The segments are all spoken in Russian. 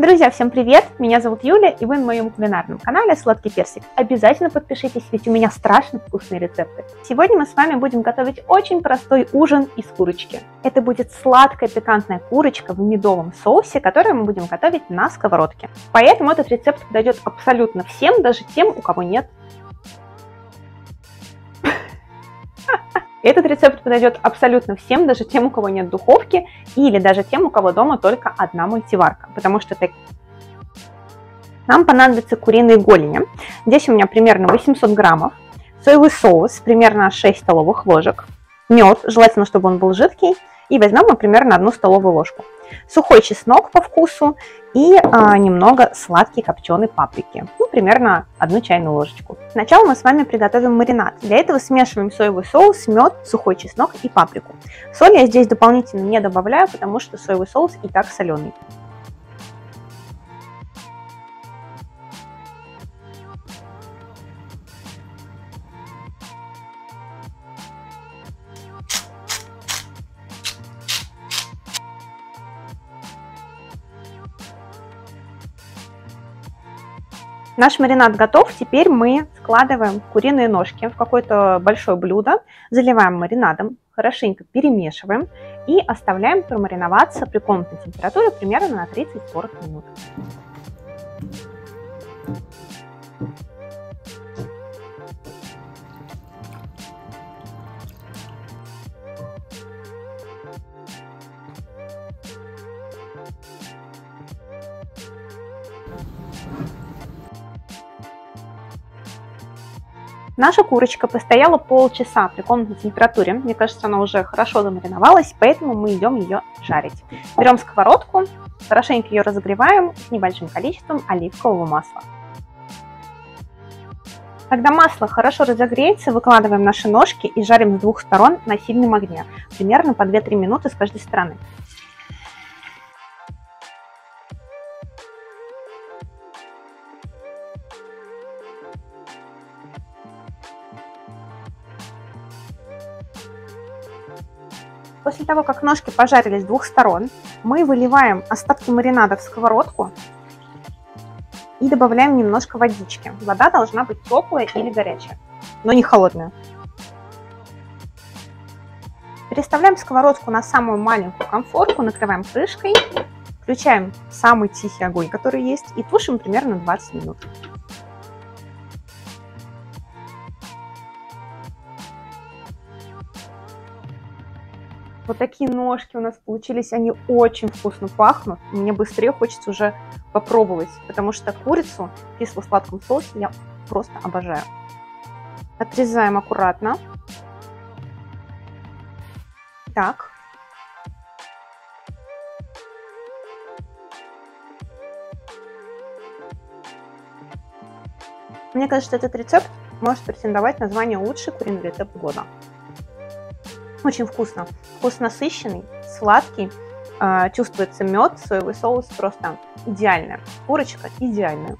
Друзья, всем привет! Меня зовут Юля, и вы на моем кулинарном канале Сладкий Персик. Обязательно подпишитесь, ведь у меня страшно вкусные рецепты. Сегодня мы с вами будем готовить очень простой ужин из курочки. Это будет сладкая пикантная курочка в медовом соусе, которую мы будем готовить на сковородке. Поэтому этот рецепт подойдет абсолютно всем, даже тем, у кого нет Этот рецепт подойдет абсолютно всем, даже тем, у кого нет духовки, или даже тем, у кого дома только одна мультиварка, потому что это нам понадобятся куриные голени. Здесь у меня примерно 800 граммов, соевый соус, примерно 6 столовых ложек, мед, желательно, чтобы он был жидкий, и возьмем мы примерно одну столовую ложку. Сухой чеснок по вкусу и а, немного сладкой копченой паприки, ну, примерно одну чайную ложечку. Сначала мы с вами приготовим маринад. Для этого смешиваем соевый соус, мед, сухой чеснок и паприку. Соль я здесь дополнительно не добавляю, потому что соевый соус и так соленый. Наш маринад готов. Теперь мы складываем куриные ножки в какое-то большое блюдо, заливаем маринадом, хорошенько перемешиваем и оставляем промариноваться при комнатной температуре примерно на 30-40 минут. Наша курочка постояла полчаса при комнатной температуре. Мне кажется, она уже хорошо замариновалась, поэтому мы идем ее жарить. Берем сковородку, хорошенько ее разогреваем с небольшим количеством оливкового масла. Когда масло хорошо разогреется, выкладываем наши ножки и жарим с двух сторон на сильном огне, примерно по 2-3 минуты с каждой стороны. После того, как ножки пожарились с двух сторон, мы выливаем остатки маринада в сковородку и добавляем немножко водички. Вода должна быть теплая или горячая, но не холодная. Переставляем сковородку на самую маленькую конфорку, накрываем крышкой, включаем самый тихий огонь, который есть, и тушим примерно 20 минут. Вот такие ножки у нас получились, они очень вкусно пахнут. Мне быстрее хочется уже попробовать, потому что курицу в кисло-сладком соусе я просто обожаю. Отрезаем аккуратно. Так. Мне кажется, этот рецепт может претендовать на звание лучший куриный рецепт года. Очень вкусно. Вкус насыщенный, сладкий. А, чувствуется мед, соевый соус просто идеальная. Курочка идеальная.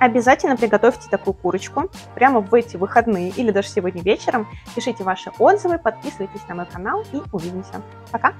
Обязательно приготовьте такую курочку прямо в эти выходные или даже сегодня вечером. Пишите ваши отзывы, подписывайтесь на мой канал и увидимся. Пока!